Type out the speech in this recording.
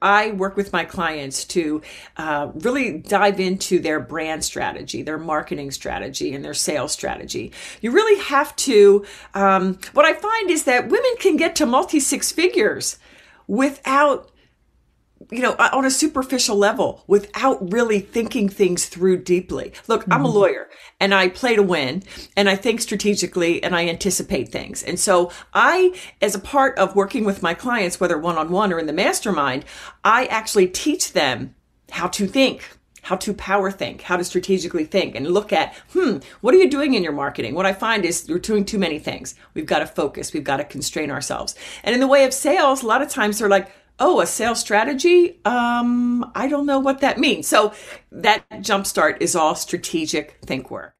I work with my clients to uh, really dive into their brand strategy, their marketing strategy, and their sales strategy. You really have to. Um, what I find is that women can get to multi six figures without you know, on a superficial level without really thinking things through deeply. Look, mm-hmm. I'm a mm-hmm. lawyer and I play to win and I think strategically and I anticipate things. And so I, as a part of working with my clients, whether one on one or in the mastermind, I actually teach them how to think how to power think, how to strategically think and look at, hmm, what are you doing in your marketing? What I find is you're doing too many things. We've got to focus. We've got to constrain ourselves. And in the way of sales, a lot of times they're like, oh, a sales strategy? Um, I don't know what that means. So that jumpstart is all strategic think work.